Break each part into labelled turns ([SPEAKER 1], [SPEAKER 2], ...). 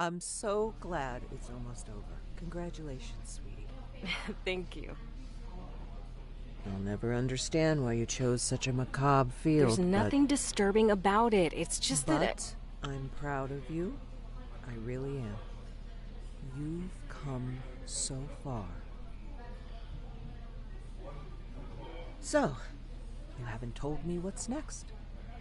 [SPEAKER 1] I'm so glad it's almost over. Congratulations, sweetie.
[SPEAKER 2] Thank you.
[SPEAKER 1] I'll never understand why you chose such a macabre field.
[SPEAKER 2] There's nothing disturbing about it. It's just
[SPEAKER 1] but,
[SPEAKER 2] that.
[SPEAKER 1] But I'm proud of you. I really am. You've come so far. So, you haven't told me what's next.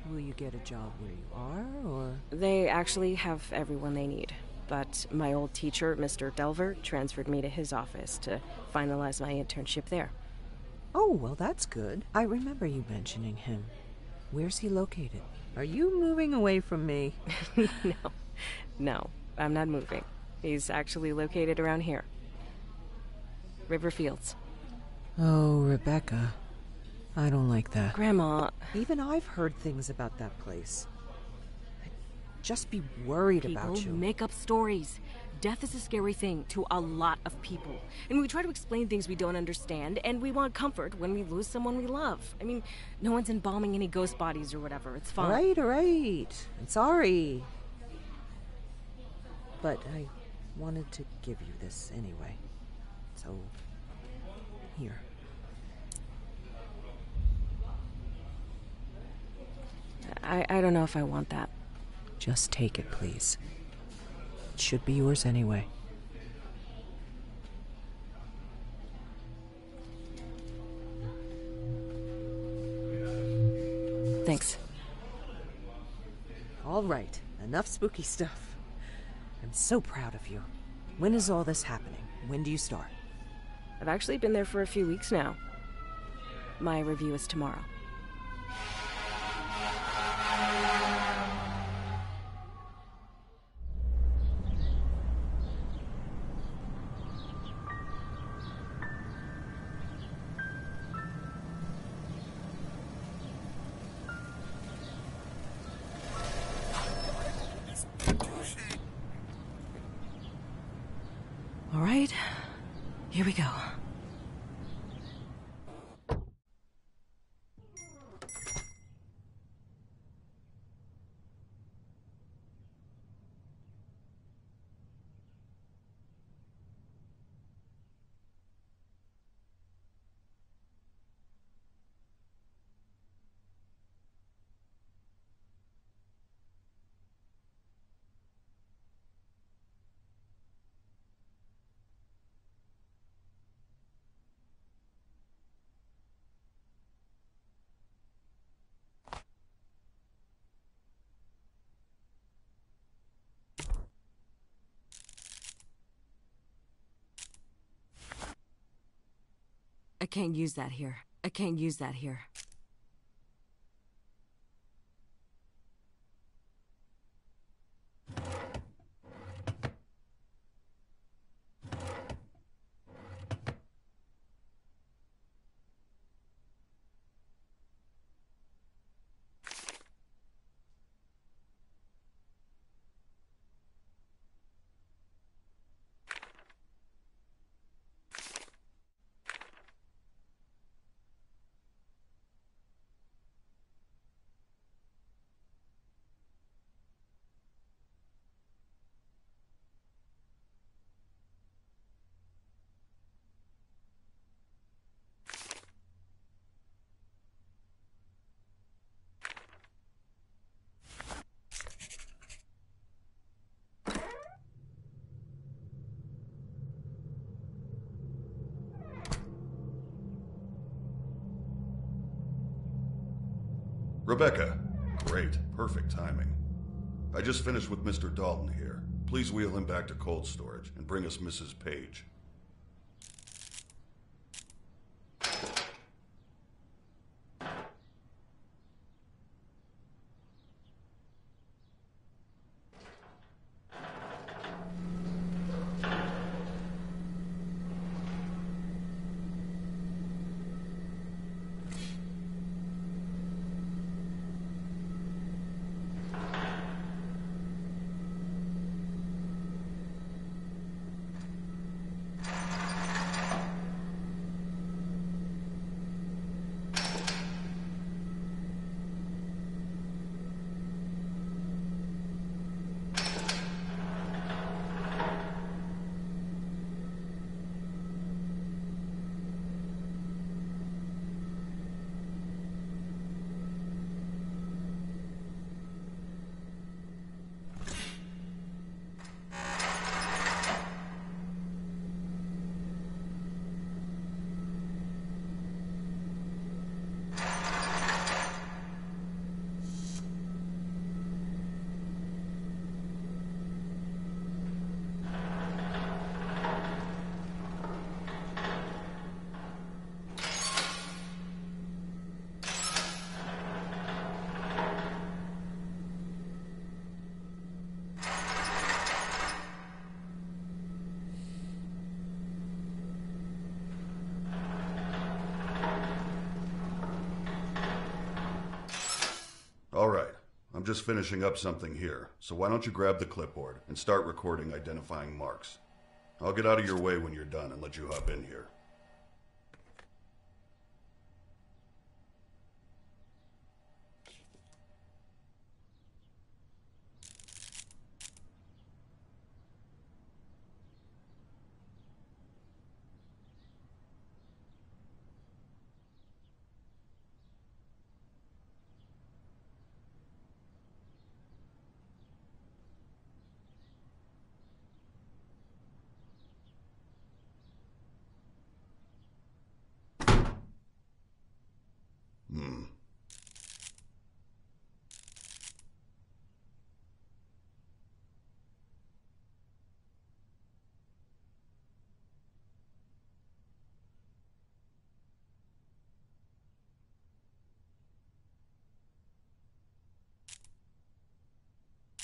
[SPEAKER 1] Will you get a job where you are, or...?
[SPEAKER 2] They actually have everyone they need. But my old teacher, Mr. Delver, transferred me to his office to finalize my internship there.
[SPEAKER 1] Oh, well, that's good. I remember you mentioning him. Where's he located? Are you moving away from me?
[SPEAKER 2] no. No, I'm not moving. He's actually located around here. Riverfields.
[SPEAKER 1] Oh, Rebecca. I don't like that.
[SPEAKER 2] Grandma.
[SPEAKER 1] Even I've heard things about that place. I'd just be worried
[SPEAKER 2] people
[SPEAKER 1] about you.
[SPEAKER 2] People make up stories. Death is a scary thing to a lot of people. And we try to explain things we don't understand, and we want comfort when we lose someone we love. I mean, no one's embalming any ghost bodies or whatever. It's fine.
[SPEAKER 1] All right, all right. I'm sorry. But I wanted to give you this anyway. So, here.
[SPEAKER 2] I, I don't know if I want that.
[SPEAKER 1] Just take it, please. It should be yours anyway.
[SPEAKER 2] Thanks.
[SPEAKER 1] All right, enough spooky stuff. I'm so proud of you. When is all this happening? When do you start?
[SPEAKER 2] I've actually been there for a few weeks now. My review is tomorrow. Can't use that here. I can't use that here.
[SPEAKER 3] Rebecca. Great. Perfect timing. I just finished with Mr. Dalton here. Please wheel him back to cold storage and bring us Mrs. Page. Just finishing up something here, so why don't you grab the clipboard and start recording identifying marks? I'll get out of your way when you're done and let you hop in here. Hmm.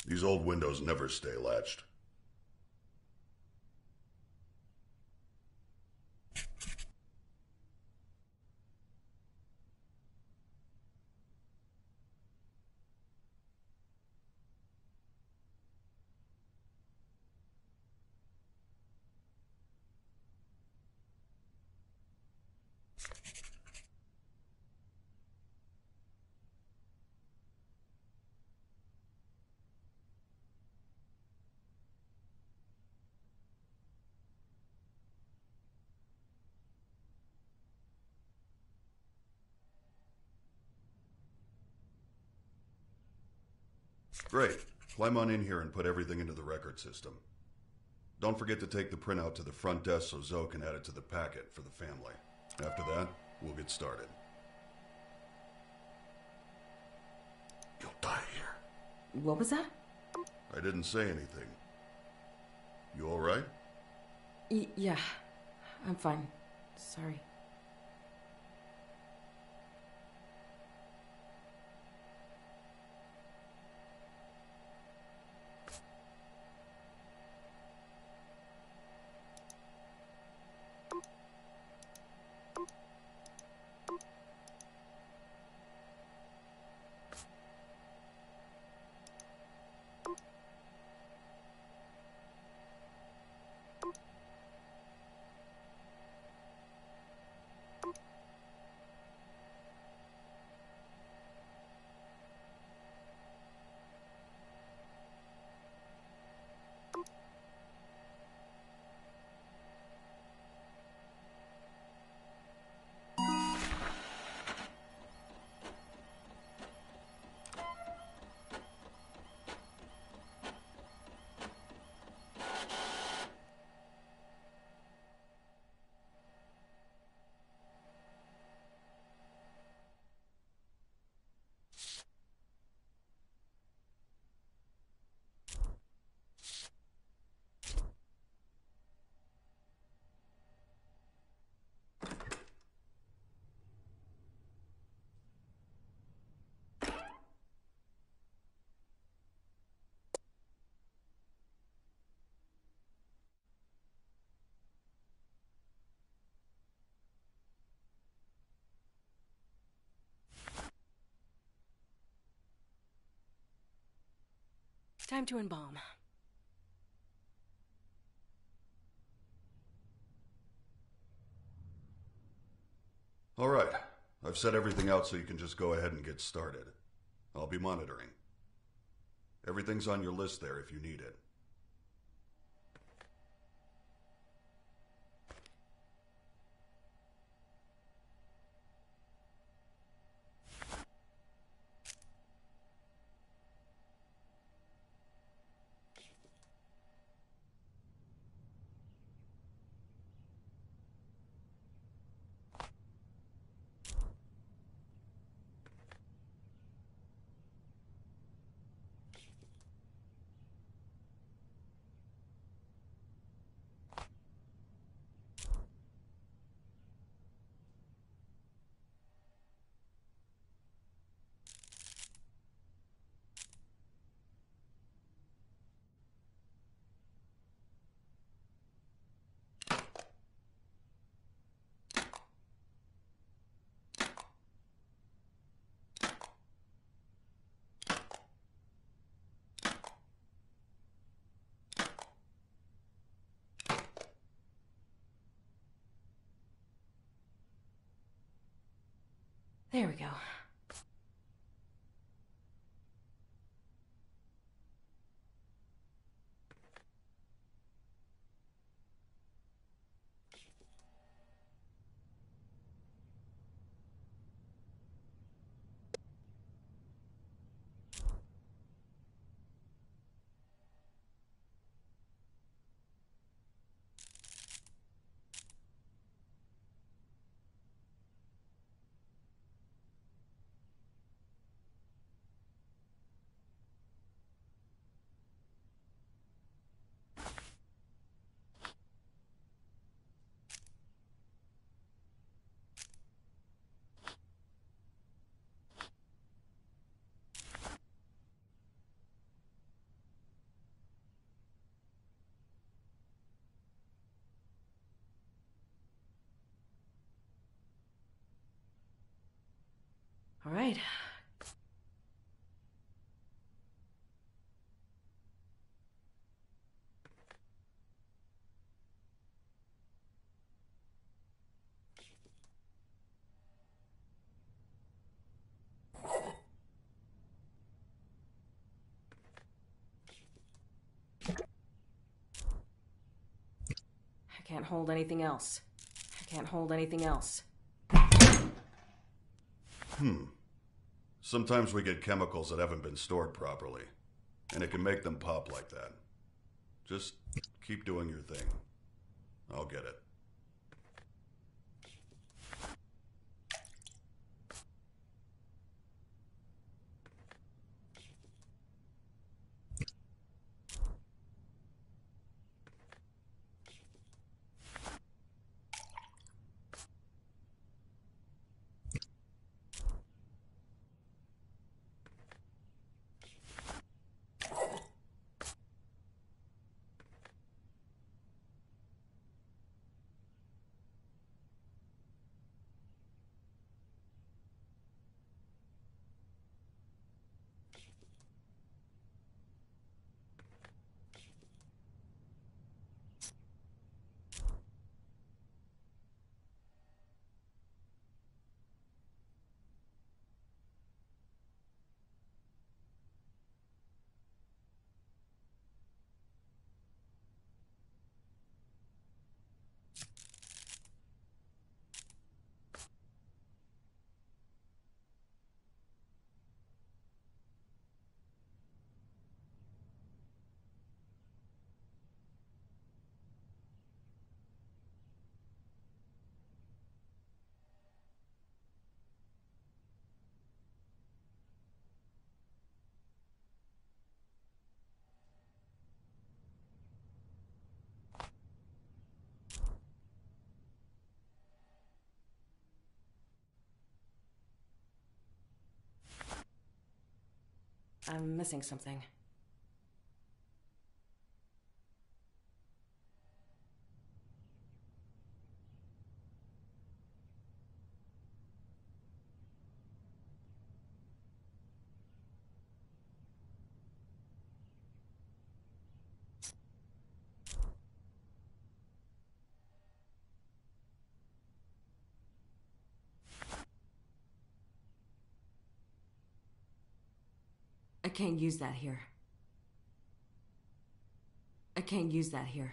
[SPEAKER 3] These old windows never stay latched. Great. Climb on in here and put everything into the record system. Don't forget to take the printout to the front desk so Zoe can add it to the packet for the family. After that, we'll get started. You'll die here.
[SPEAKER 2] What was that?
[SPEAKER 3] I didn't say anything. You alright?
[SPEAKER 2] Yeah, I'm fine. Sorry. Time to embalm.
[SPEAKER 3] Alright. I've set everything out so you can just go ahead and get started. I'll be monitoring. Everything's on your list there if you need it.
[SPEAKER 2] There we go. All right. I can't hold anything else. I can't hold anything else.
[SPEAKER 3] Hmm. Sometimes we get chemicals that haven't been stored properly, and it can make them pop like that. Just keep doing your thing. I'll get it.
[SPEAKER 2] I'm missing something. I can't use that here. I can't use that here.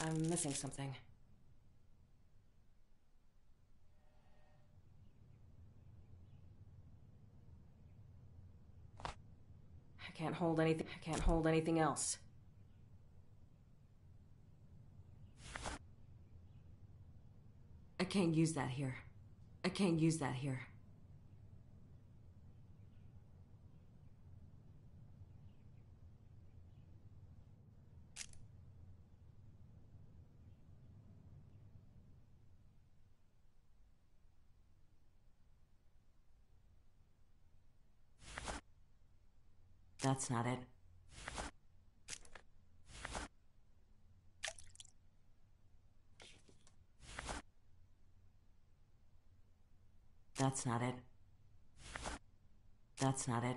[SPEAKER 2] I'm missing something. I can't hold anything. I can't hold anything else. I can't use that here. I can't use that here. That's not it. That's not it. That's not it.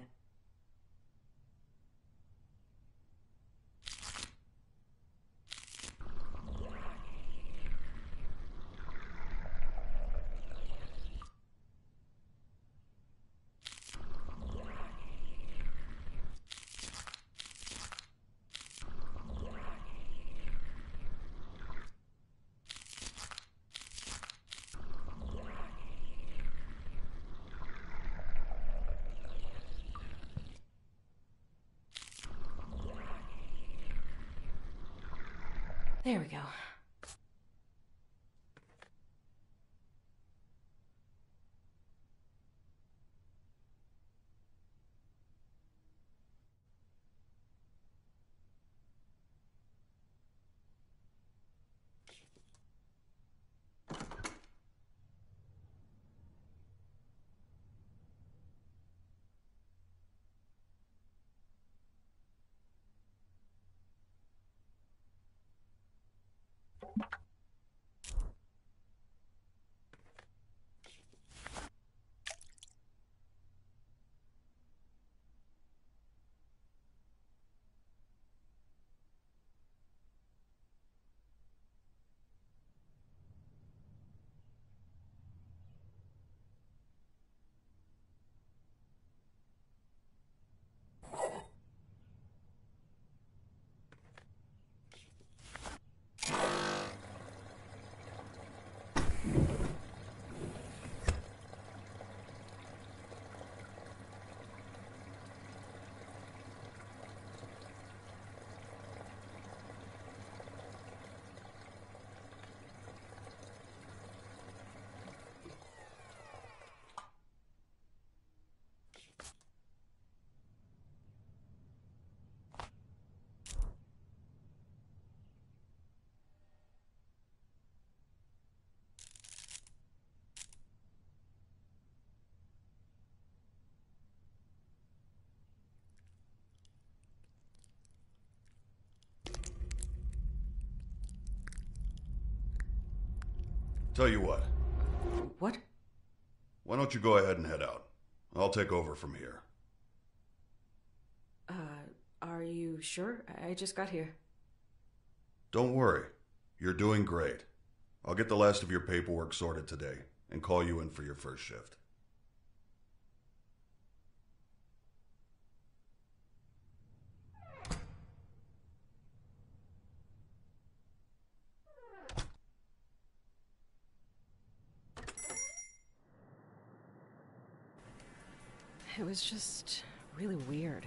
[SPEAKER 3] Tell you what,
[SPEAKER 2] What?
[SPEAKER 3] why don't you go ahead and head out? I'll take over from here.
[SPEAKER 2] Uh, are you sure? I I just got here.
[SPEAKER 3] Don't worry, you're doing great. I'll get the last of your paperwork sorted today and call you in for your first shift.
[SPEAKER 2] Was just really weird.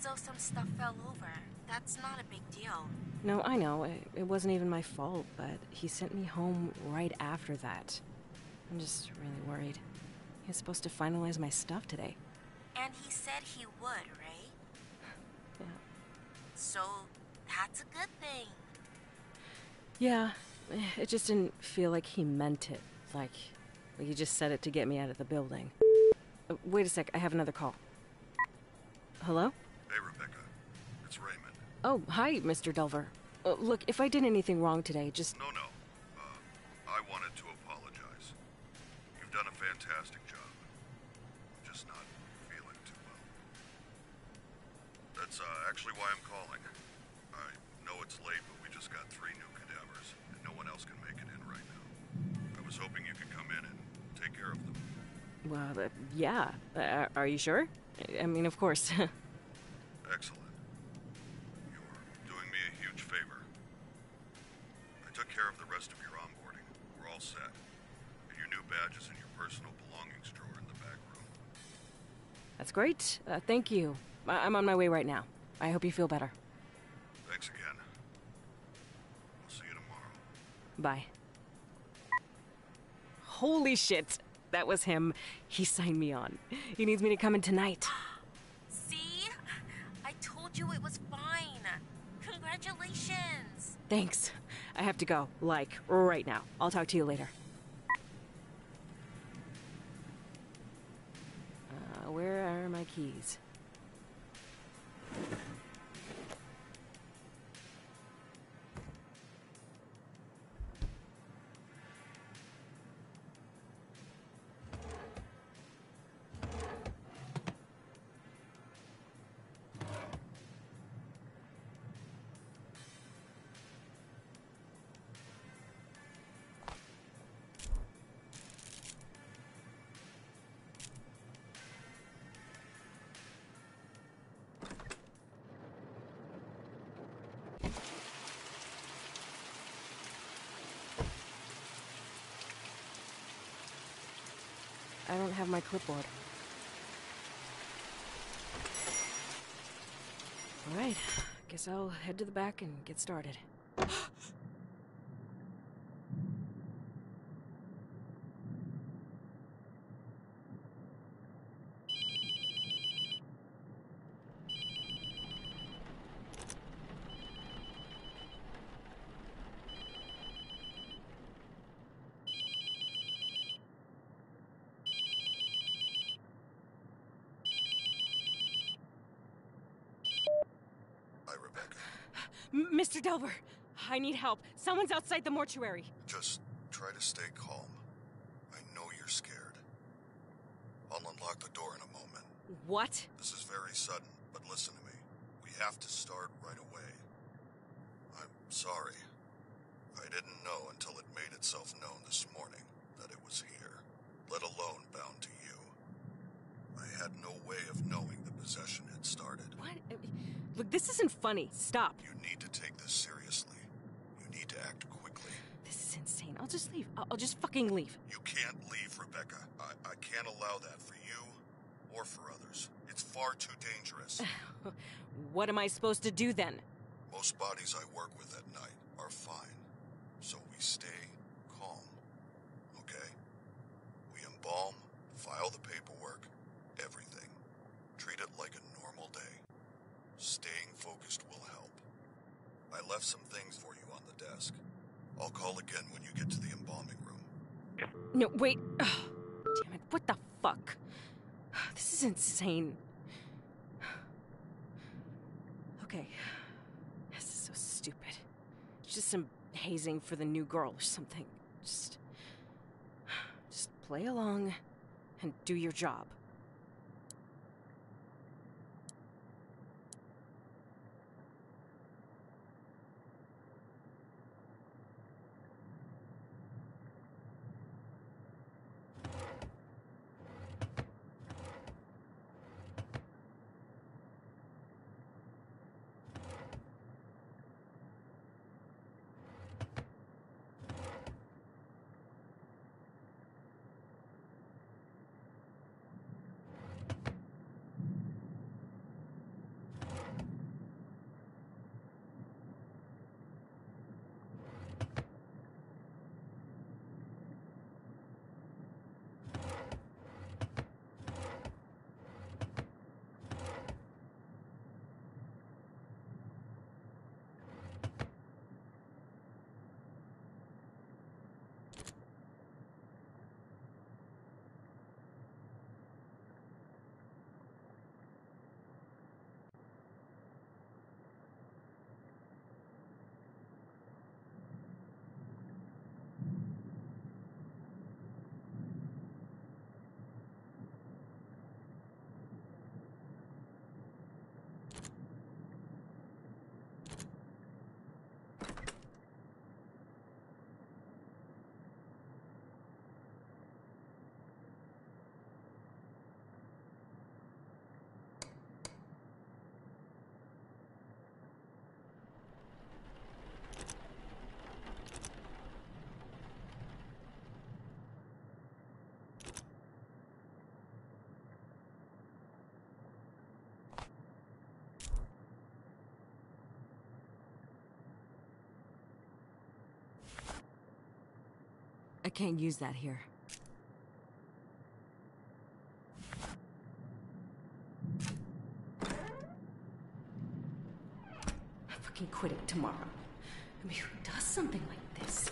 [SPEAKER 4] So some stuff fell over. That's not a big deal.
[SPEAKER 2] No, I know. It, it wasn't even my fault, but he sent me home right after that. I'm just really worried. He was supposed to finalize my stuff today.
[SPEAKER 4] And he said he would, right?
[SPEAKER 2] Yeah.
[SPEAKER 4] So that's a good thing.
[SPEAKER 2] Yeah, it just didn't feel like he meant it. Like, like he just said it to get me out of the building. Uh, wait a sec, I have another call. Hello?
[SPEAKER 3] Hey, Rebecca. It's Raymond.
[SPEAKER 2] Oh, hi, Mr. Delver. Uh, look, if I did anything wrong today, just.
[SPEAKER 3] No, no. Uh, I wanted to Well, yeah. Uh, are you sure? I mean, of course. Excellent. You're doing me a huge favor. I took care of
[SPEAKER 2] the rest of your
[SPEAKER 3] onboarding. We're all set. And your new badges and your personal belongings drawer in the back room.
[SPEAKER 2] That's great. Uh, thank you. I I'm on my way right now. I hope you feel better.
[SPEAKER 3] Thanks again. I'll see you tomorrow.
[SPEAKER 2] Bye. Holy shit. That was him. He signed me on. He needs me to come in tonight.
[SPEAKER 4] See? I told you it was fine. Congratulations.
[SPEAKER 2] Thanks. I have to go, like, right now. I'll talk to you later. Uh, where are my keys? I don't have my clipboard. Alright, guess I'll head to the back and get started.
[SPEAKER 3] Hi, Rebecca.
[SPEAKER 2] Mr. Delver, I need help. Someone's outside the mortuary.
[SPEAKER 3] Just try to stay calm. I know you're scared. I'll unlock the door in a moment.
[SPEAKER 2] What?
[SPEAKER 3] This is very sudden, but listen to me. We have to start right away. I'm sorry. I didn't know until it made itself known this morning that it was here, let alone bound to you. Had no way of knowing the possession had started.
[SPEAKER 2] What? Look, this isn't funny. Stop.
[SPEAKER 3] You need to take this seriously. You need to act quickly.
[SPEAKER 2] This is insane. I'll just leave. I'll, I'll just fucking leave.
[SPEAKER 3] You can't leave, Rebecca. I, I can't allow that for you or for others. It's far too dangerous.
[SPEAKER 2] What am I supposed to do then?
[SPEAKER 3] Most bodies I work with at night are fine, so we stay calm. Okay? We embalm, file the paperwork, everything. Treat it like a normal day. Staying focused will help. I left some things for you on the desk. I'll call again when you get to the embalming room.
[SPEAKER 2] No, wait. Ugh, damn it. What the fuck? This is insane. Okay. This is so stupid. It's just some hazing for the new girl or something. Just. Just play along and do your job. Can't use that here. I'm fucking quitting tomorrow. I mean, who does something like this?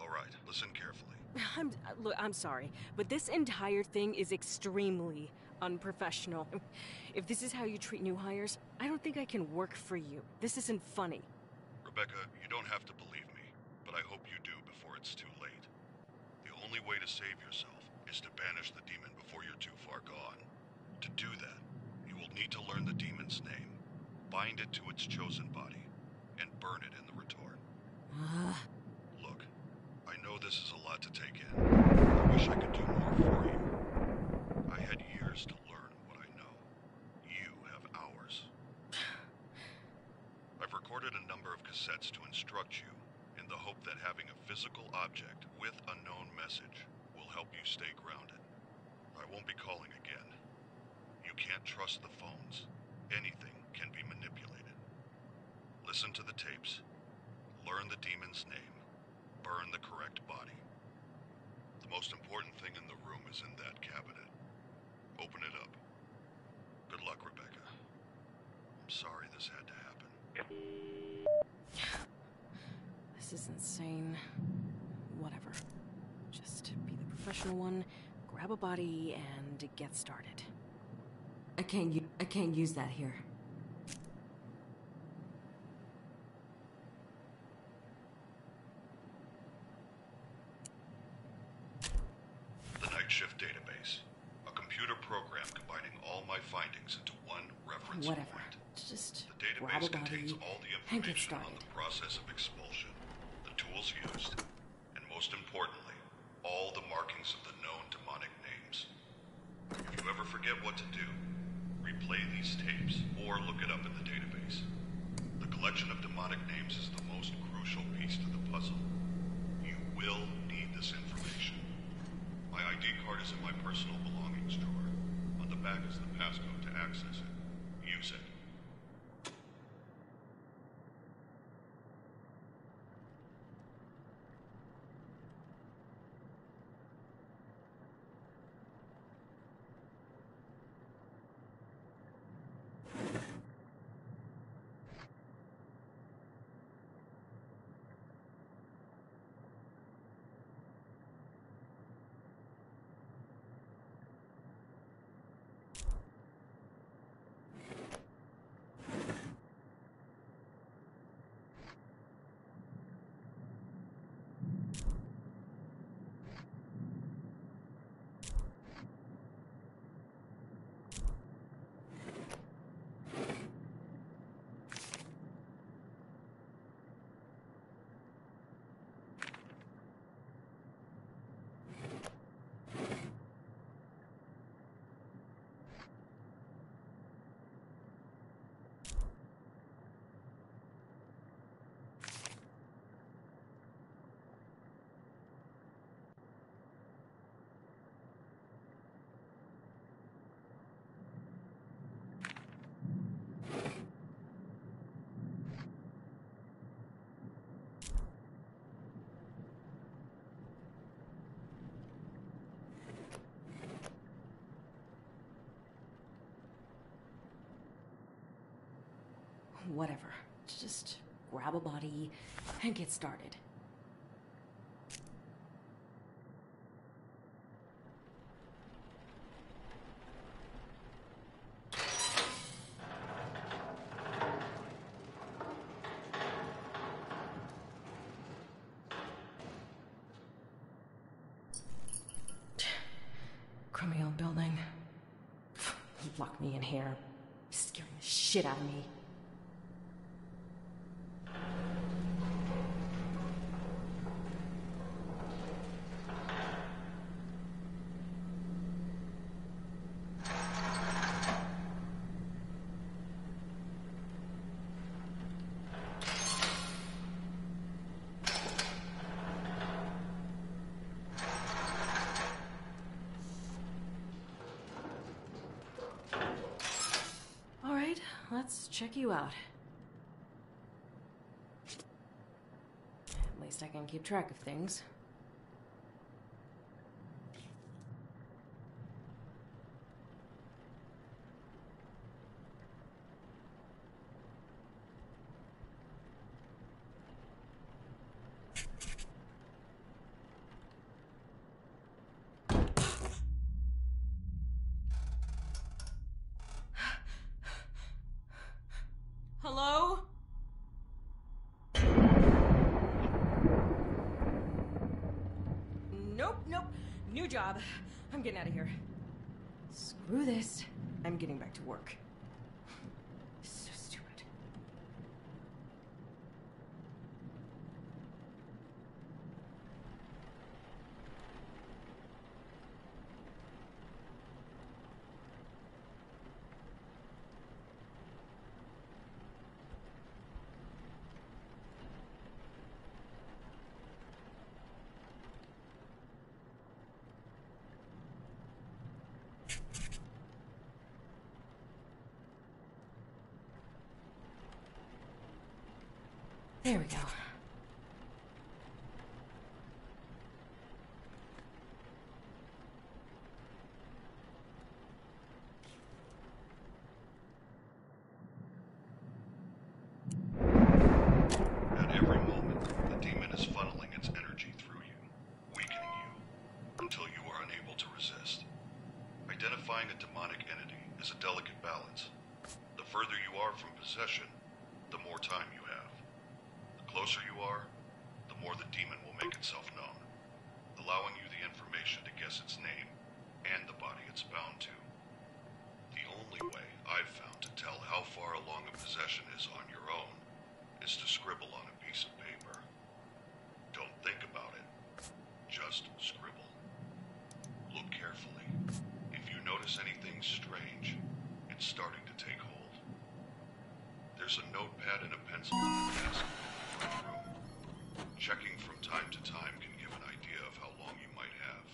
[SPEAKER 3] All right, listen carefully.
[SPEAKER 2] I'm look. I'm sorry, but this entire thing is extremely unprofessional. If this is how you treat new hires, I don't think I can work for you. This isn't funny.
[SPEAKER 3] Rebecca, you don't have to believe me, but I hope you do before it's too late. The only way to save yourself is to banish the demon before you're too far gone. To do that, you will need to learn the demon's name, bind it to its chosen body, and burn it in the retort. Look, I know this is a lot to take in. I wish I could do more for you. Years to learn what I know. You have hours. I've recorded a number of cassettes to instruct you in the hope that having a physical object with a known message will help you stay grounded. I won't be calling again. You can't trust the phones. Anything can be manipulated. Listen to the tapes. Learn the demon's name. Burn the correct body. The most important thing in the room is in that cabinet. Open it up. Good luck, Rebecca. I'm sorry this had to happen.
[SPEAKER 2] this is insane. Whatever. Just be the professional one, grab a body, and get started. I can't. U- I can't use that here. Whatever. Just grab a body and get started. Crummy old building. Lock me in here. Scaring the shit out of me.
[SPEAKER 3] let's check you out. At least I can keep track of things. work. There we go.
[SPEAKER 2] pad and a pencil on the desk in the front room. Checking from time to time can give an idea of how long you might have.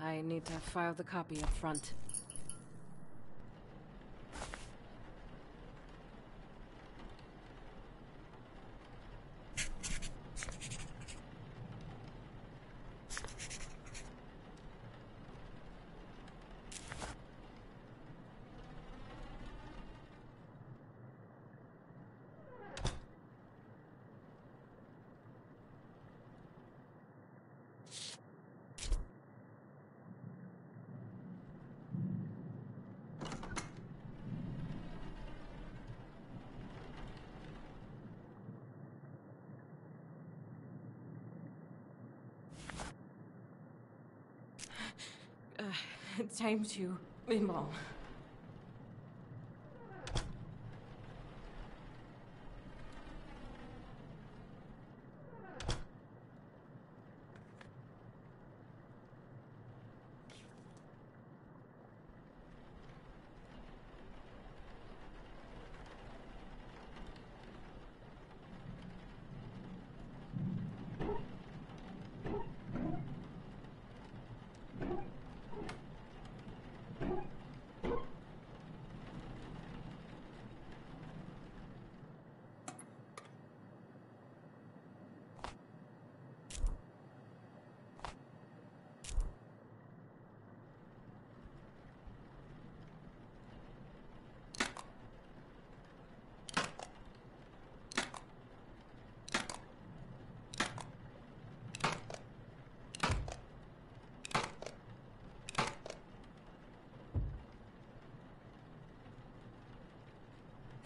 [SPEAKER 3] I need to file the copy up front. It's time to embalm.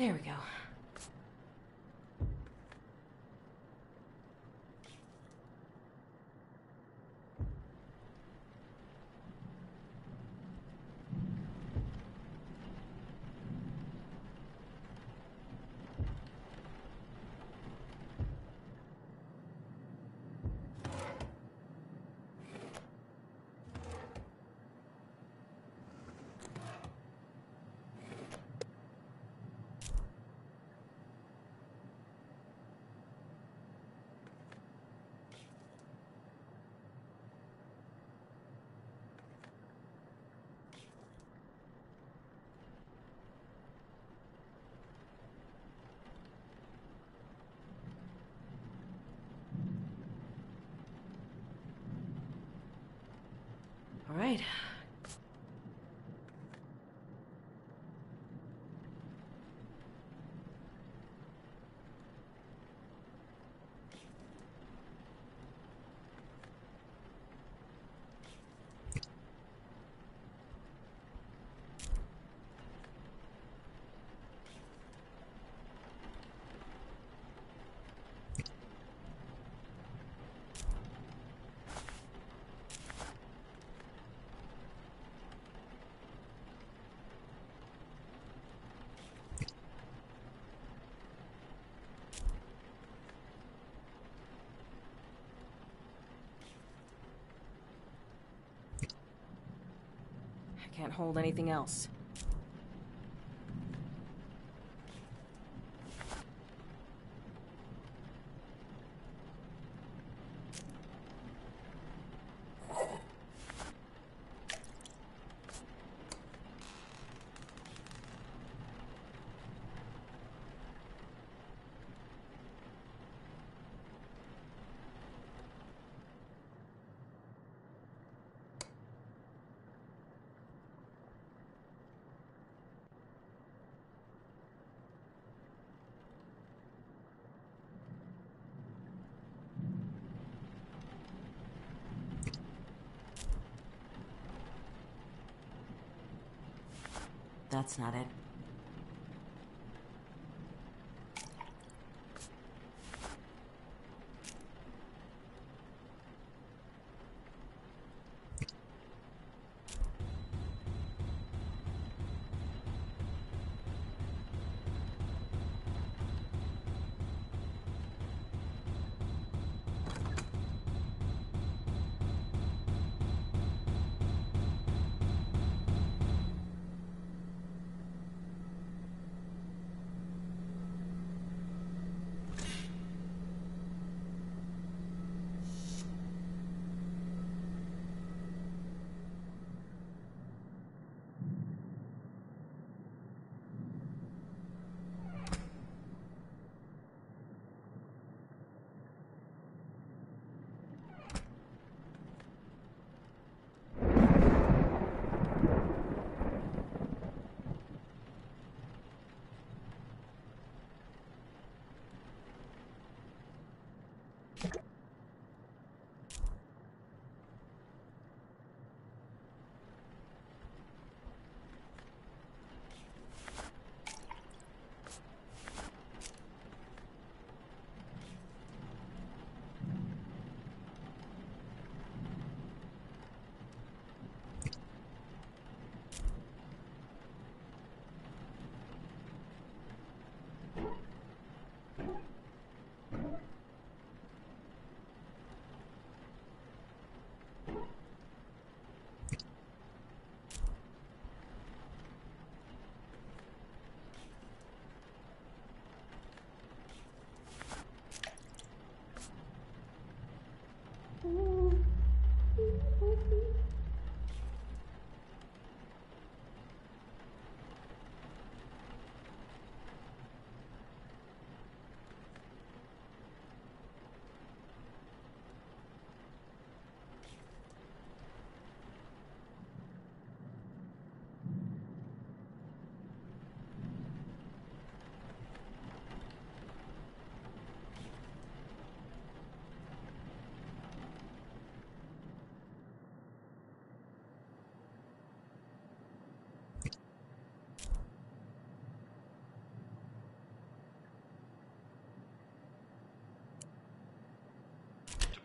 [SPEAKER 3] There we go.
[SPEAKER 2] right. I can't hold anything else. That's not it.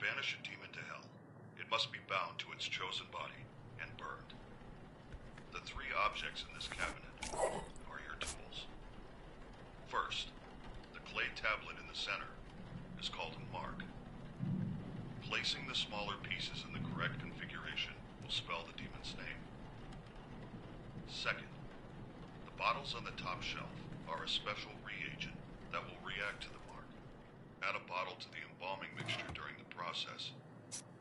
[SPEAKER 3] Banish a demon to hell, it must be bound to its chosen body and burned. The three objects in this cabinet are your tools. First, the clay tablet in the center is called a mark. Placing the smaller pieces in the correct configuration will spell the demon's name. Second, the bottles on the top shelf are a special reagent that will react to the. Add a bottle to the embalming mixture during the process.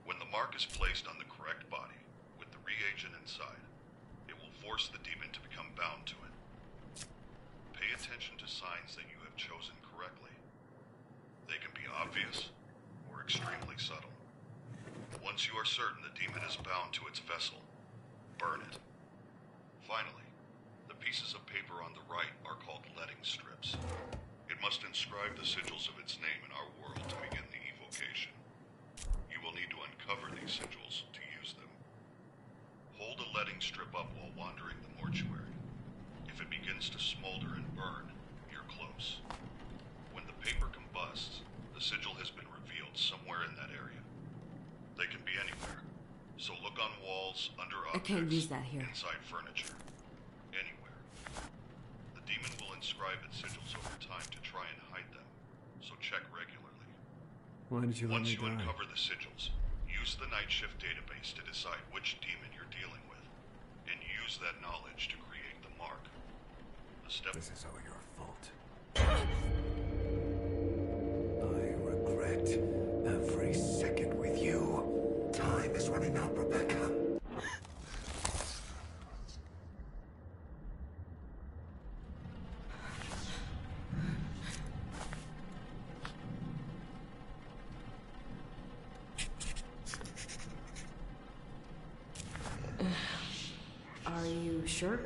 [SPEAKER 3] When the mark is placed on the correct body, with the reagent inside, it will force the demon to become bound to it. Pay attention to signs that you have chosen correctly. They can be obvious or extremely subtle. Once you are certain the demon is bound to its vessel, burn it. Finally, the pieces of paper on the right are called letting strips. It must inscribe the sigils of its name in our world to begin the evocation. You will need to uncover these sigils to use them. Hold a letting strip up while wandering the mortuary. If it begins to smolder and burn, you're close. When the paper combusts, the sigil has been revealed somewhere in that area. They can be anywhere. So look on walls, under
[SPEAKER 2] I
[SPEAKER 3] objects,
[SPEAKER 2] can't use that here.
[SPEAKER 3] inside furniture, anywhere. The demon will inscribe its sigils over time to try and hide them, so check regularly.
[SPEAKER 5] Why did you let
[SPEAKER 3] Once you
[SPEAKER 5] die?
[SPEAKER 3] uncover the sigils, use the night shift database to decide which demon you're dealing with, and use that knowledge to create the mark. The step
[SPEAKER 5] This is all your fault. I regret every second with you. Time is running out, Rebecca.
[SPEAKER 2] Are you sure?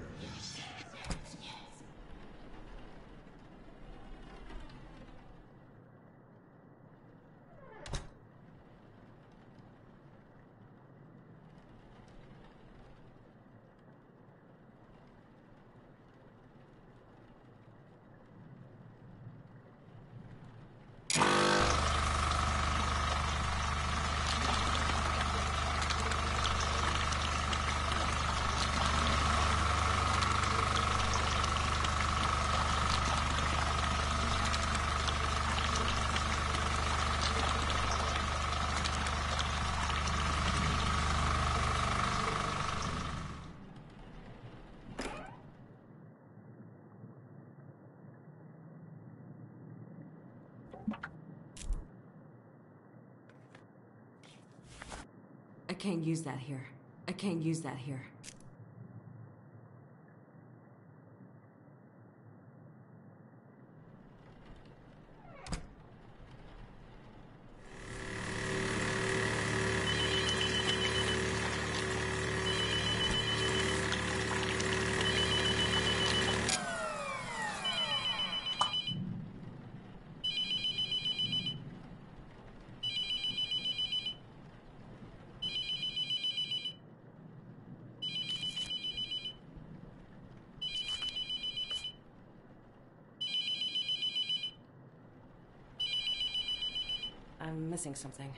[SPEAKER 2] I can't use that here. I can't use that here. Missing something.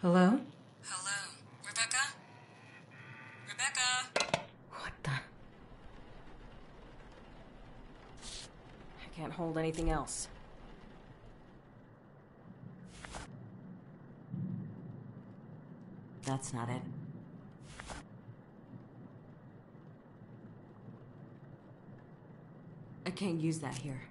[SPEAKER 2] Hello?
[SPEAKER 6] Hello, Rebecca? Rebecca?
[SPEAKER 2] What the? I can't hold anything else. That's not it. I can't use that here.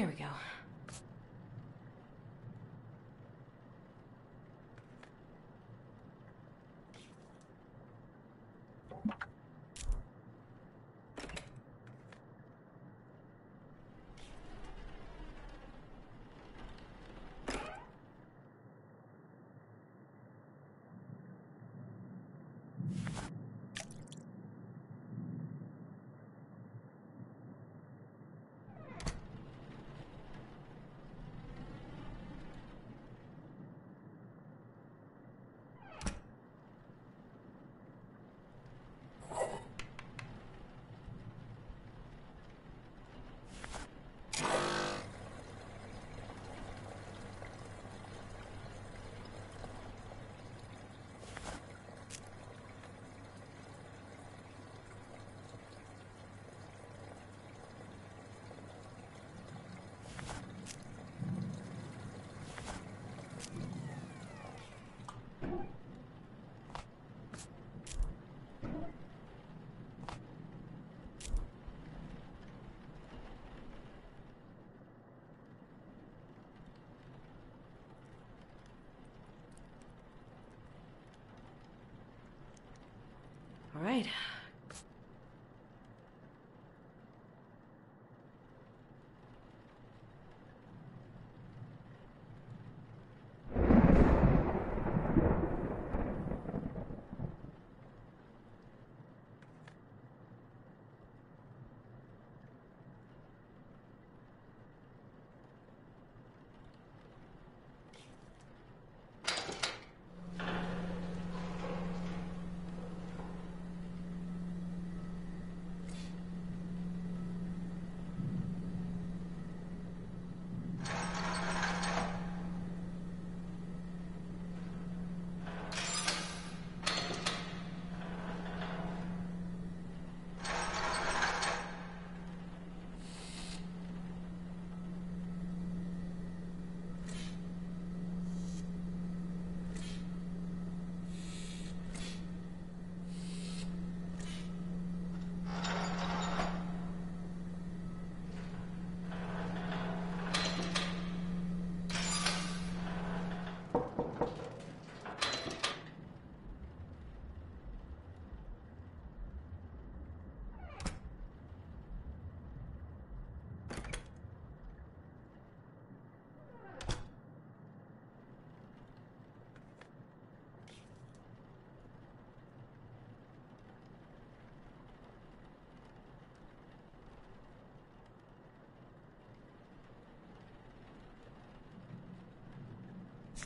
[SPEAKER 2] There we go. All right.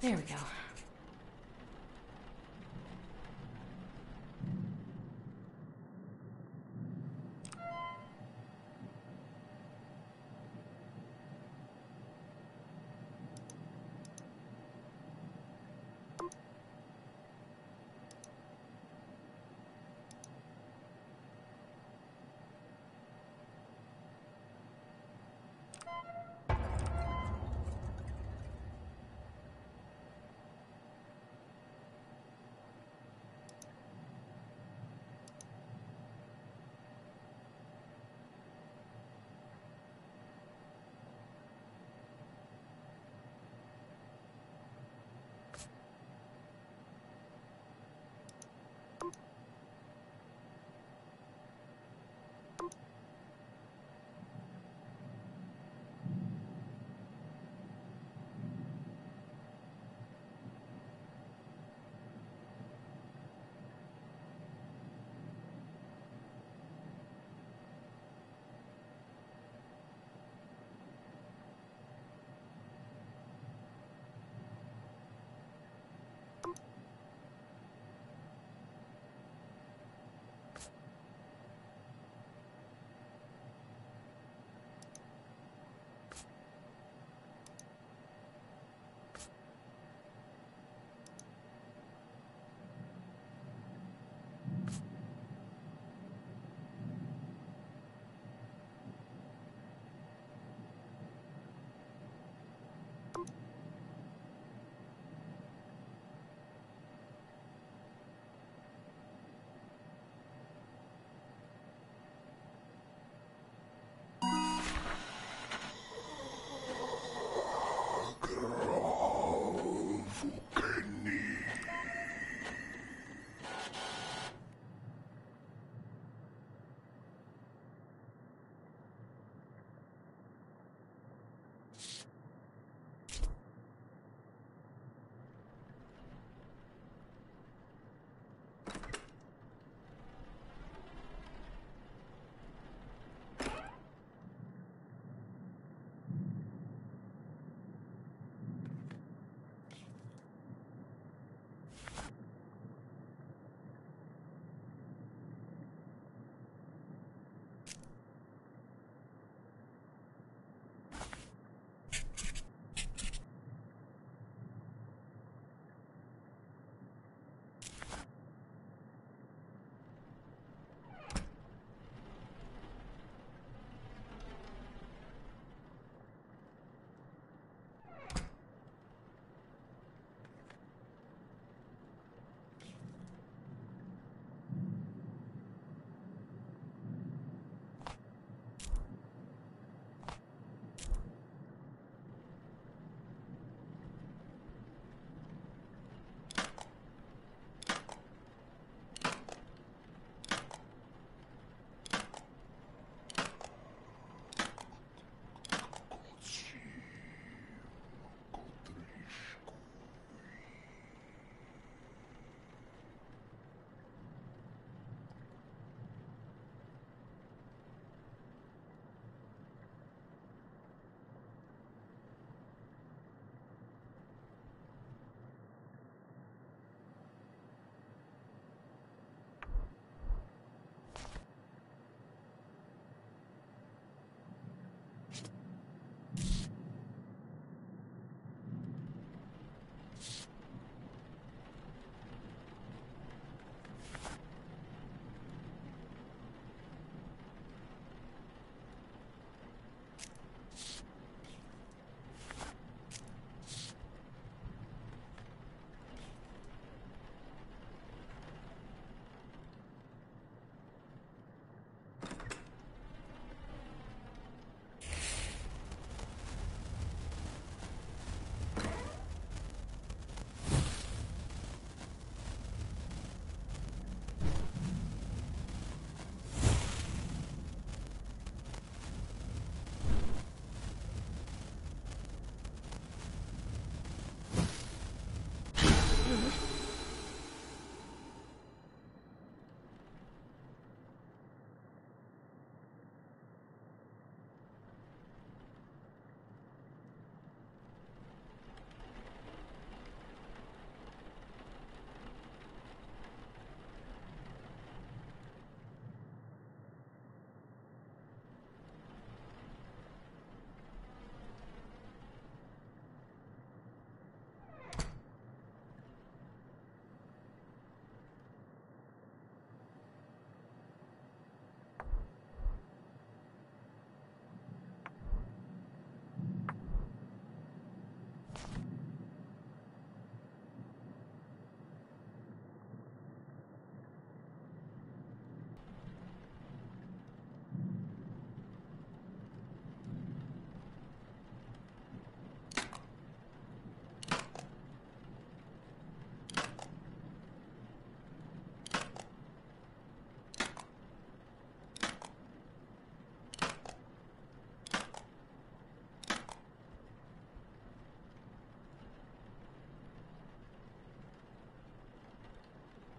[SPEAKER 2] There we go.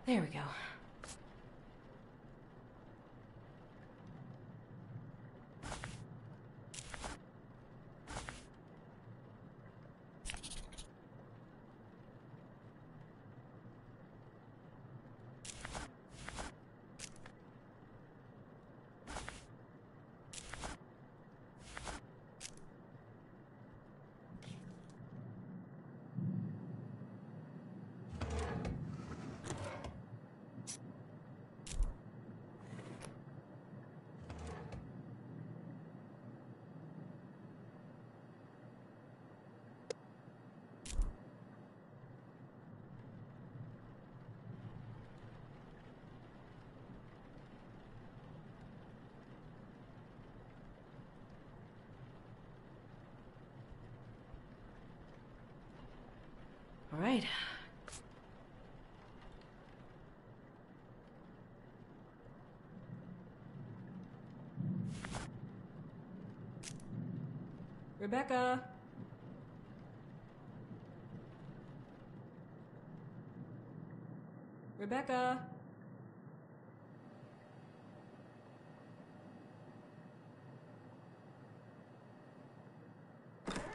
[SPEAKER 2] There we go. All right. Rebecca. Rebecca.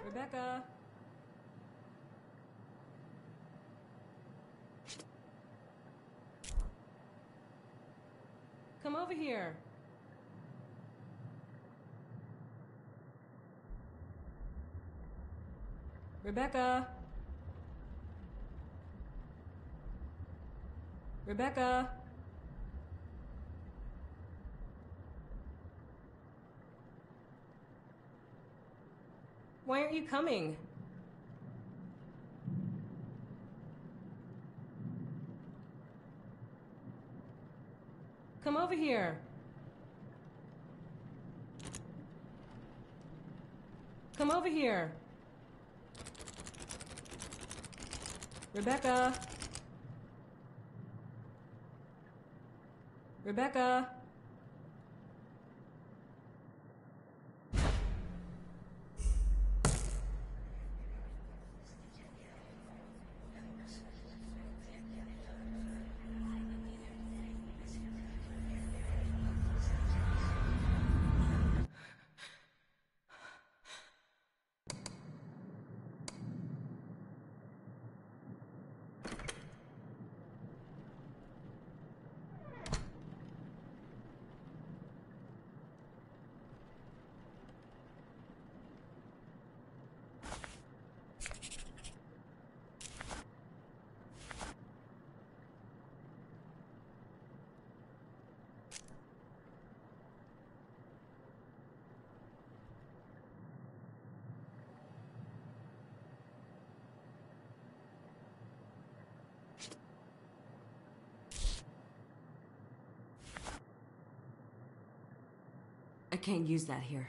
[SPEAKER 2] Rebecca. Come over here. Rebecca. Rebecca. Why aren't you coming? Come over here. Come over here. Rebecca. Rebecca. I can't use that here.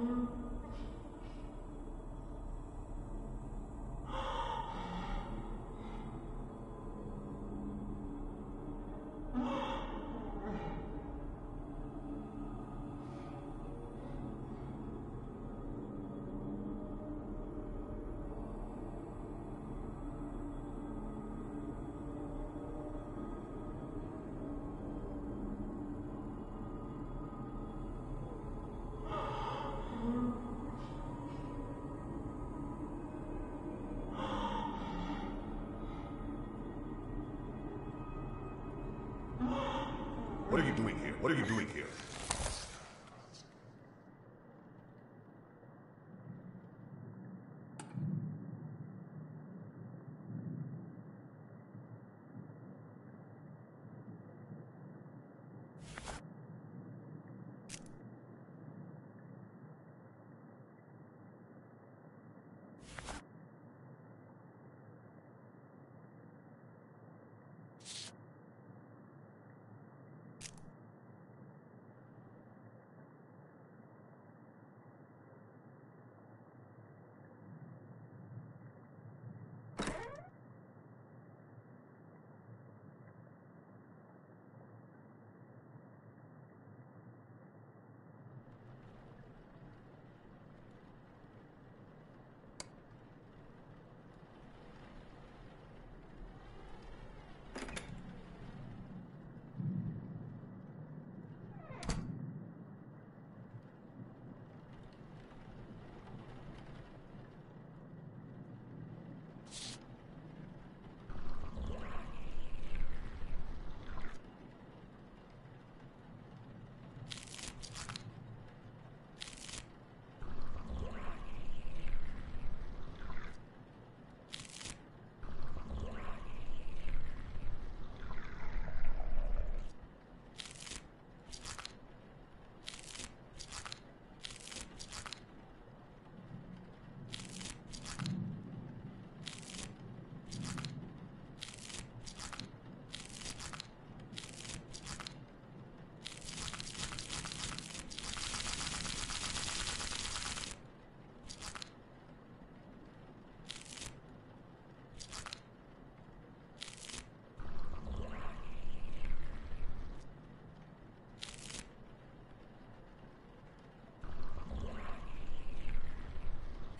[SPEAKER 3] Amen.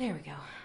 [SPEAKER 6] There we go.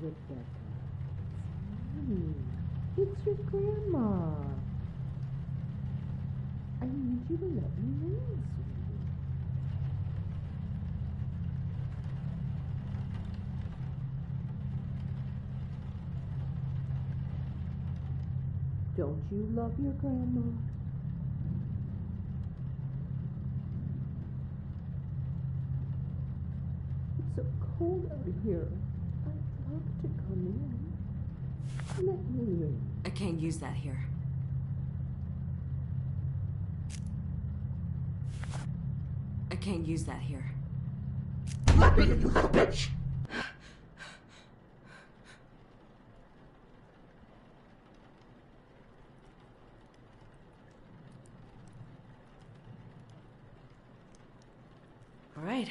[SPEAKER 1] Rebecca. It's your grandma. I need you to let me in, sweetie. Don't you love your grandma? It's so cold out here. I'd love to come in. Let me in.
[SPEAKER 6] I can't use that here. I can't use that here.
[SPEAKER 5] Let me in, you little bitch!
[SPEAKER 6] All right.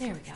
[SPEAKER 6] There we go.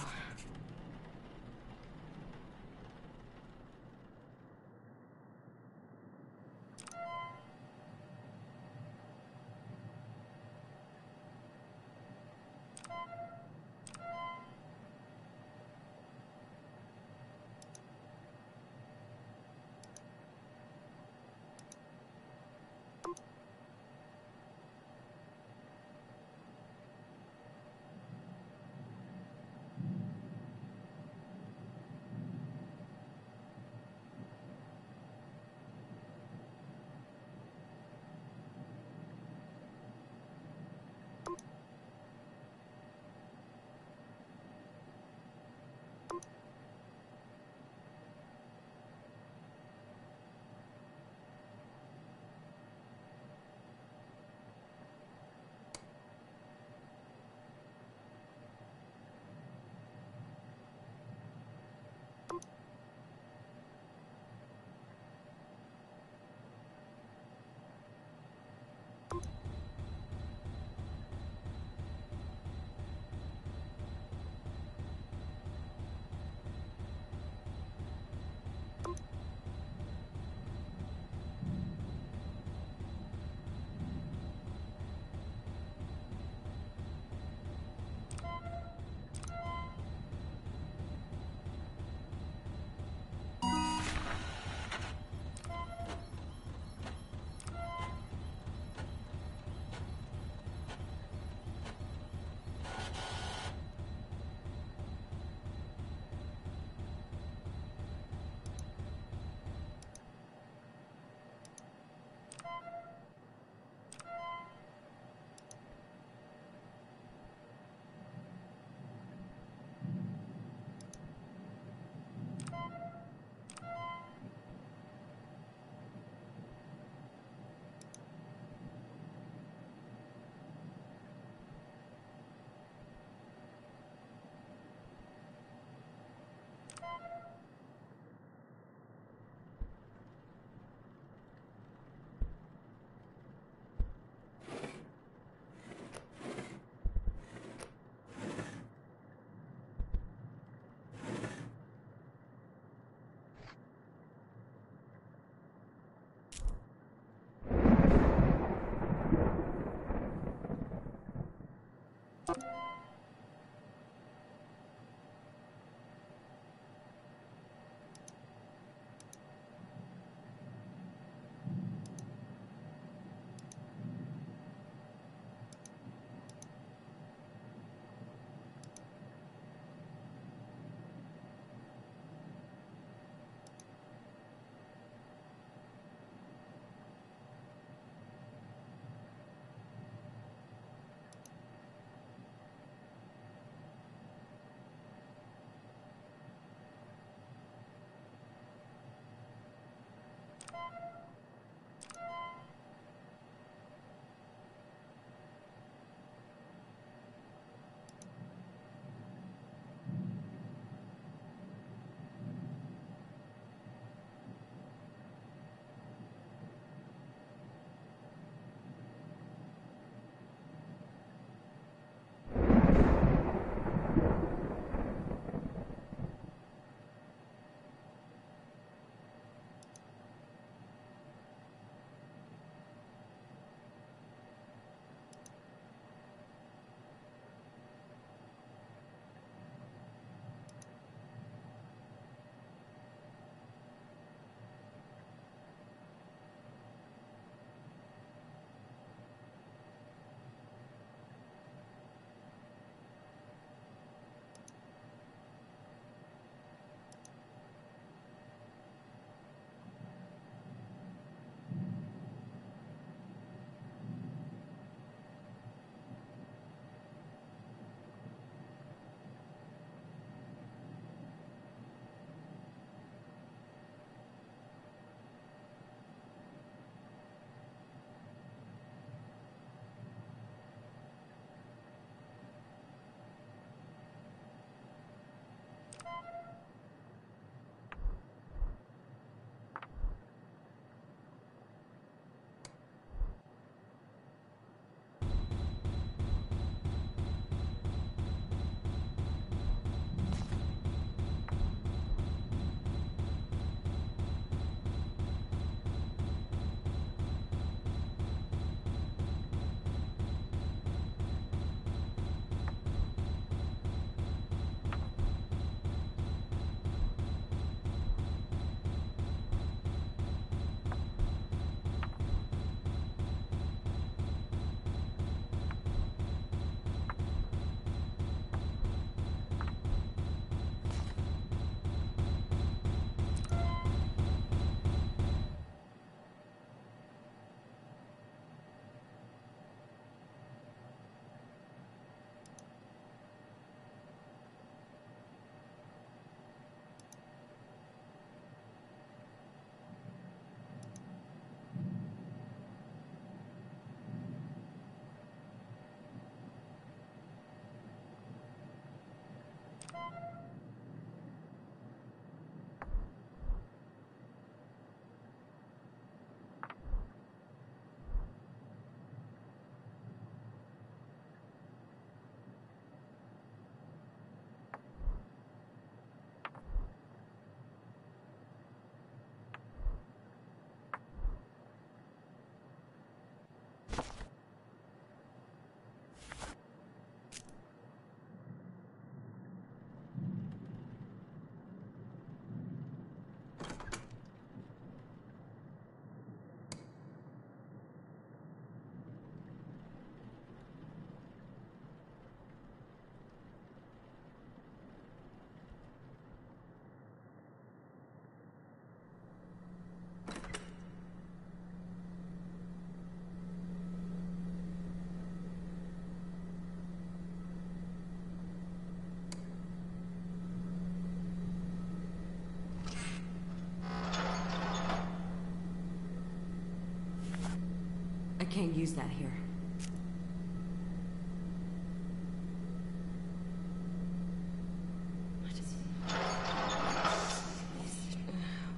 [SPEAKER 6] Can't use that here.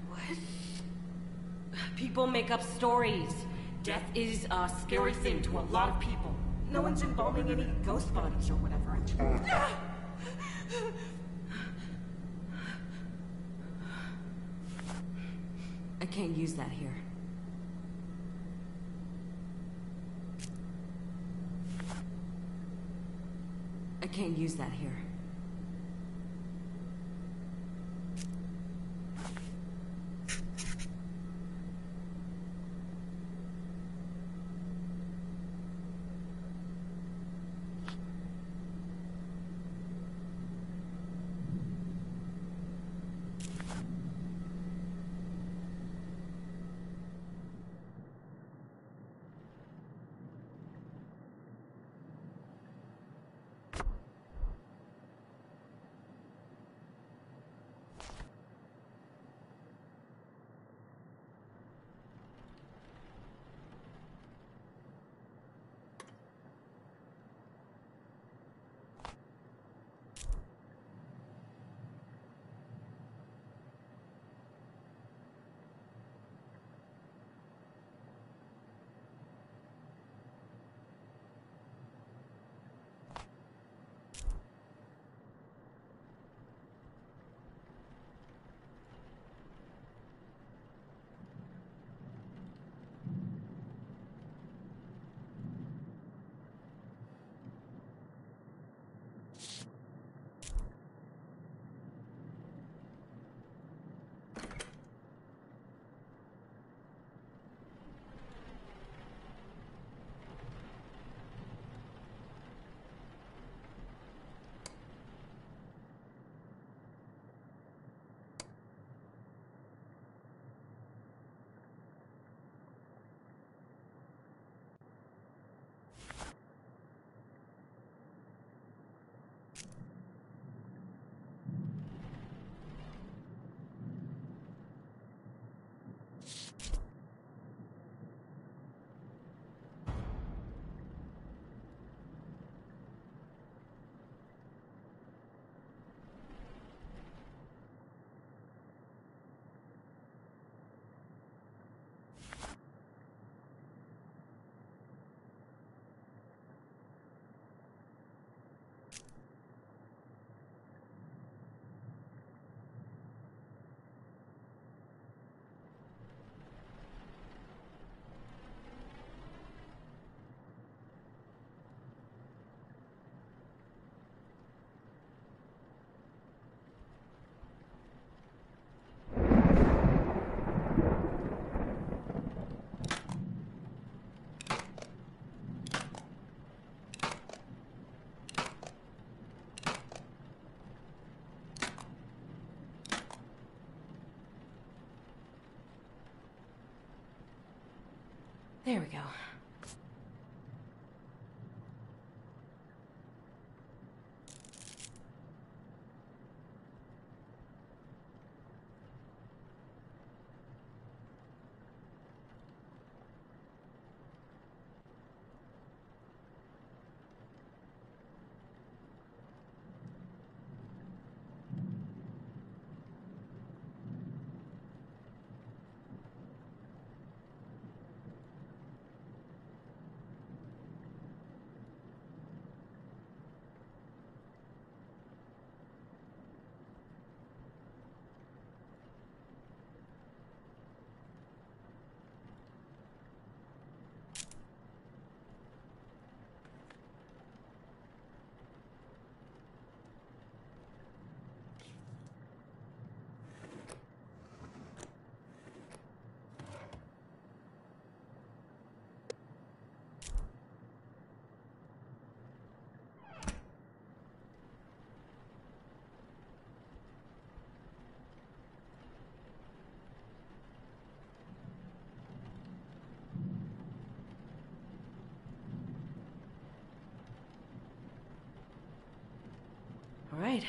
[SPEAKER 2] What? People make up stories. Death is a scary thing to a lot of people. No one's embalming any ghost bodies or whatever.
[SPEAKER 6] I can't use that here. I can't use that here.
[SPEAKER 2] There we go. All right.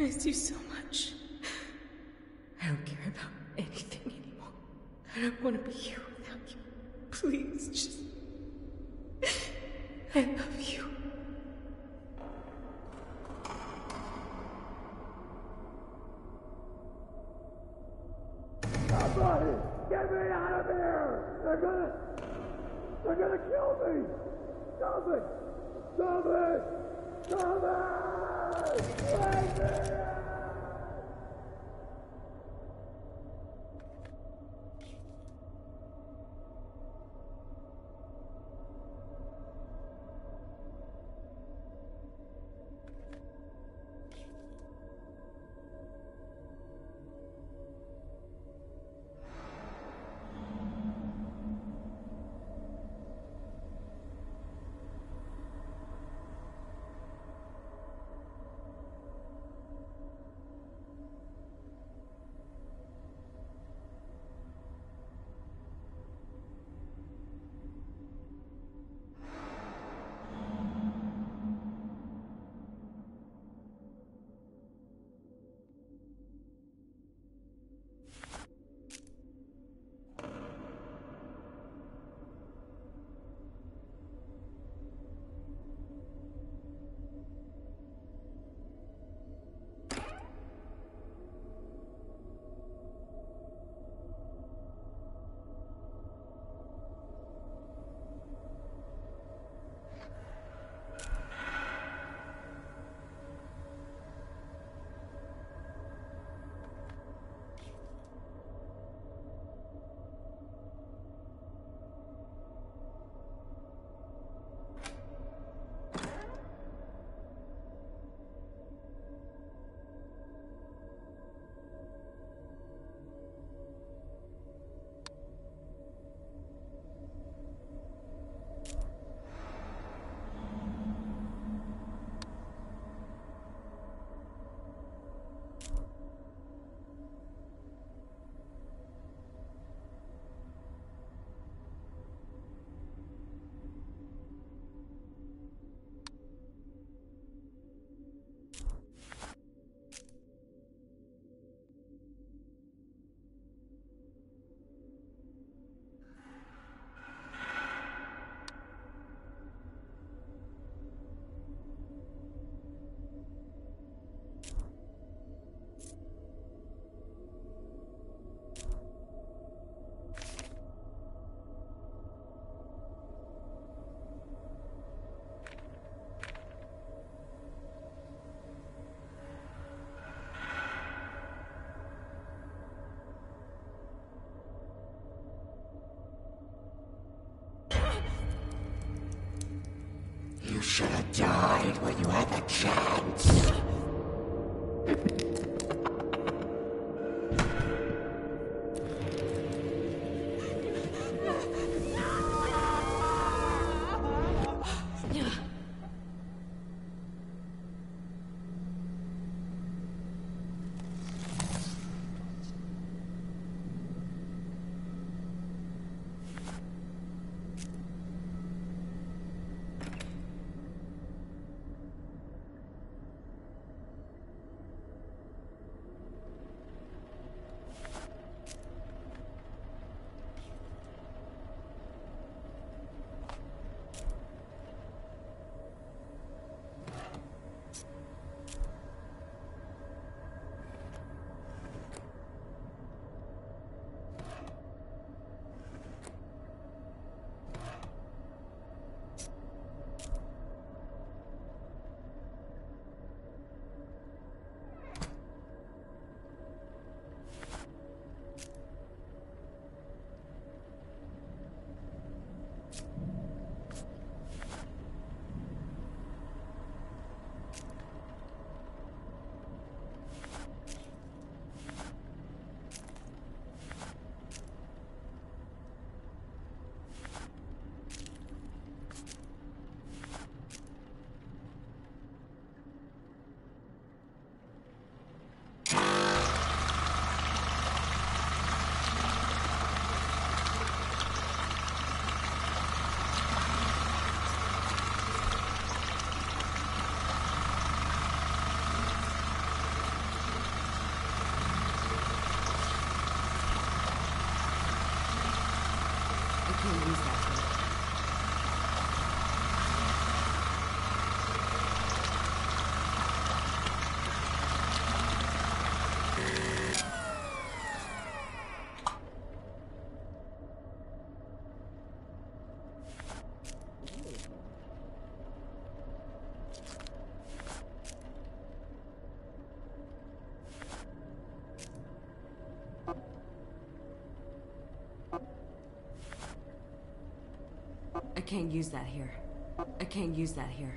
[SPEAKER 2] I you so much. I don't care about anything anymore. I don't want to be here
[SPEAKER 5] should have died when you had the chance.
[SPEAKER 6] Can't use that here. I can't use that here.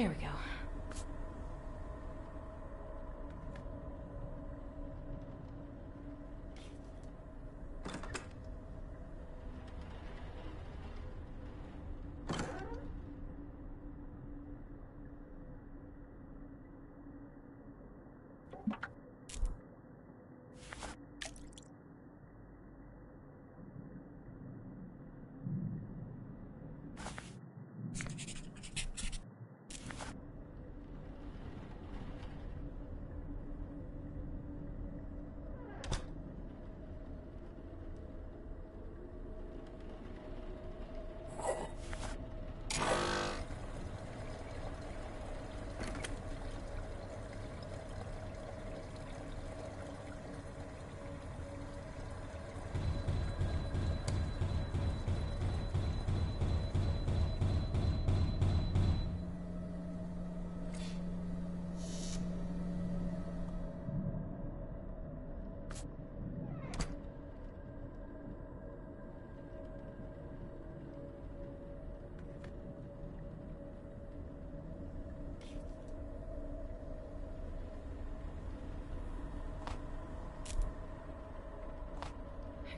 [SPEAKER 2] There we go.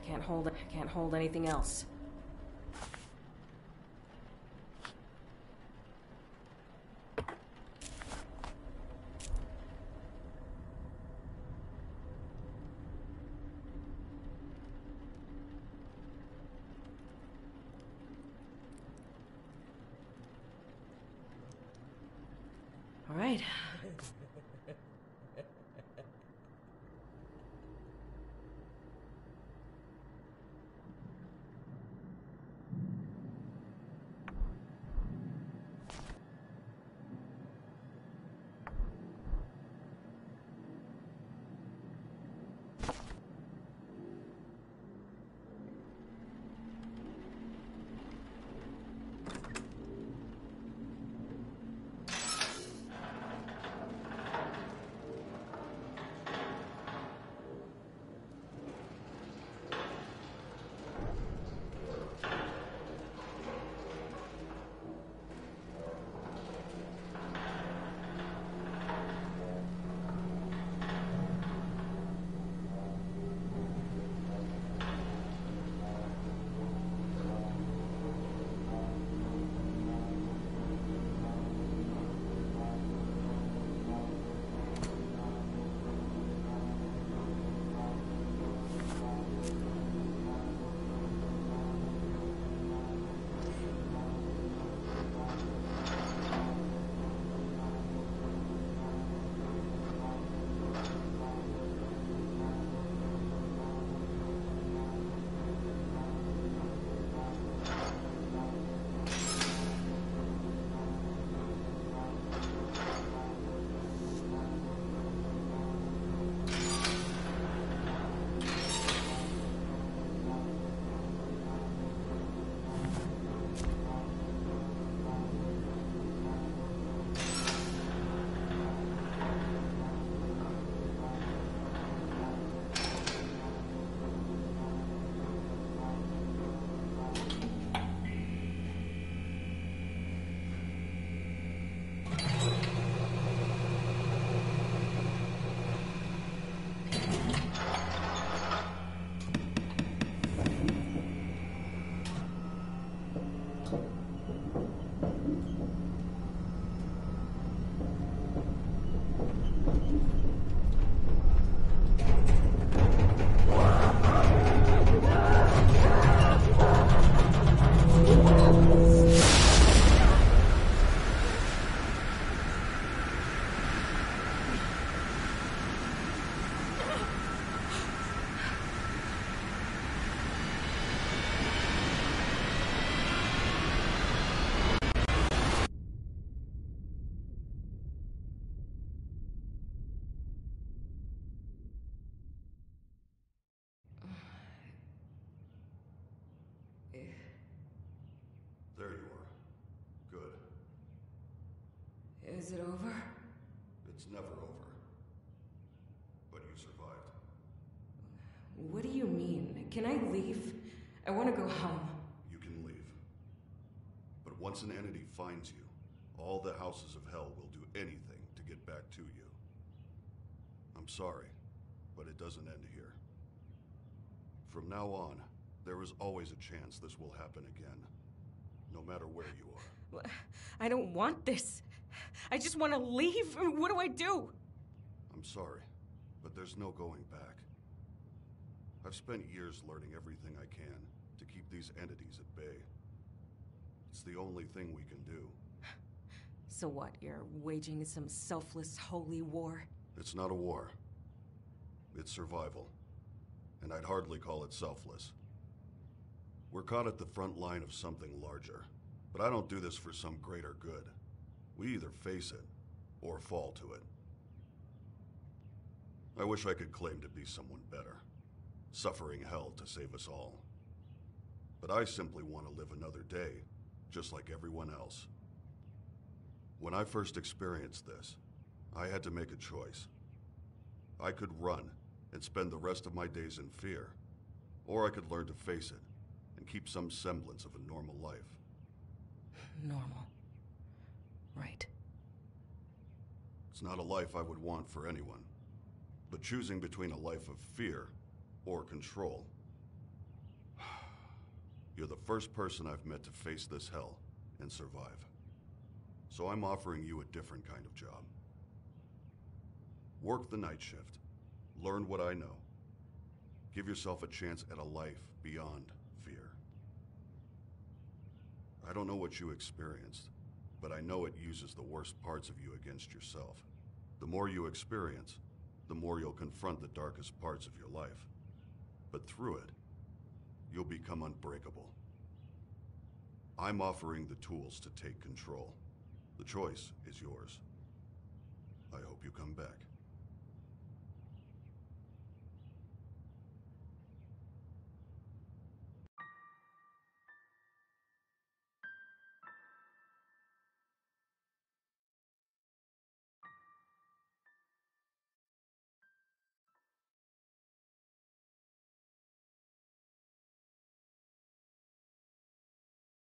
[SPEAKER 2] Can't hold can't hold anything else.
[SPEAKER 6] Is it over?
[SPEAKER 3] It's never over. But you survived.
[SPEAKER 6] What do you mean? Can I leave? I want to go home.
[SPEAKER 3] You can leave. But once an entity finds you, all the houses of hell will do anything to get back to you. I'm sorry, but it doesn't end here. From now on, there is always a chance this will happen again, no matter where you are.
[SPEAKER 2] I don't want this. I just want to leave. What do I do?
[SPEAKER 3] I'm sorry, but there's no going back. I've spent years learning everything I can to keep these entities at bay. It's the only thing we can do.
[SPEAKER 2] So what? You're waging some selfless holy war?
[SPEAKER 3] It's not a war. It's survival. And I'd hardly call it selfless. We're caught at the front line of something larger. But I don't do this for some greater good. We either face it or fall to it. I wish I could claim to be someone better, suffering hell to save us all. But I simply want to live another day, just like everyone else. When I first experienced this, I had to make a choice. I could run and spend the rest of my days in fear, or I could learn to face it and keep some semblance of a normal life.
[SPEAKER 2] Normal. Right.
[SPEAKER 3] It's not a life I would want for anyone, but choosing between a life of fear or control. You're the first person I've met to face this hell and survive. So I'm offering you a different kind of job. Work the night shift. Learn what I know. Give yourself a chance at a life beyond fear. I don't know what you experienced, but I know it uses the worst parts of you against yourself. The more you experience, the more you'll confront the darkest parts of your life. But through it, you'll become unbreakable. I'm offering the tools to take control. The choice is yours. I hope you come back.